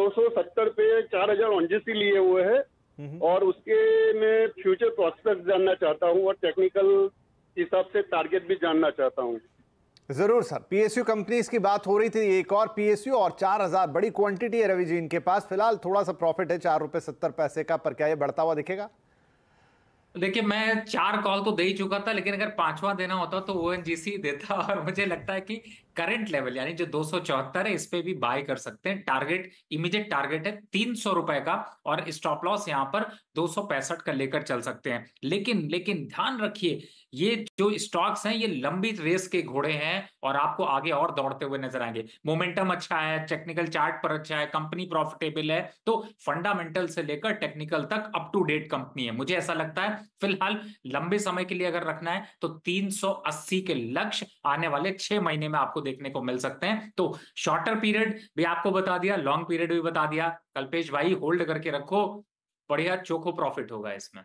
270 पे 4000 ओनजीसी लिए हुए है और उसके मैं फ्यूचर प्रोस्पेक्ट जानना चाहता हूँ और टेक्निकल हिसाब से टारगेट भी जानना चाहता हूँ। ज़रूर सर पीएसयू कंपनीज़ की बात हो रही थी एक और पीएसयू और चार हज़ार बड़ी क्वांटिटी है रवि जी इनके पास। फ़िलहाल थोड़ा सा प्रॉफिट है चार रुपए सत्तर पैसे का पर क्या ये बढ़ता हुआ दिखेगा? देखिए, मैं चार कॉल तो दे ही चुका था, लेकिन अगर पांचवा देना होता तो ओएनजीसी देता और मुझे लगता है कि करंट लेवल यानी जो दो सौ चौहत्तर है, इस पे भी बाय कर सकते हैं। टारगेट इमीडिएट टारगेट है तीन सौ रुपए का और स्टॉप लॉस यहाँ पर दो सौ पैंसठ का लेकर चल सकते हैं। लेकिन लेकिन ध्यान रखिए, ये जो स्टॉक्स हैं, ये लंबी रेस के घोड़े हैं और आपको आगे और दौड़ते हुए नज़र आएँगे। मोमेंटम अच्छा है टेक्निकल चार्ट पर अच्छा है कंपनी प्रॉफिटेबल है तो फंडामेंटल से लेकर टेक्निकल तक अप टू डेट कंपनी है। मुझे ऐसा लगता है फ़िलहाल लंबे समय के लिए अगर रखना है तो 380 के लक्ष्य आने वाले छह महीने में आपको देखने को मिल सकते हैं। तो शॉर्टर पीरियड भी आपको बता दिया लॉन्ग पीरियड भी बता दिया। कल्पेश भाई होल्ड करके रखो। बढ़िया, चोखो प्रॉफिट होगा इसमें।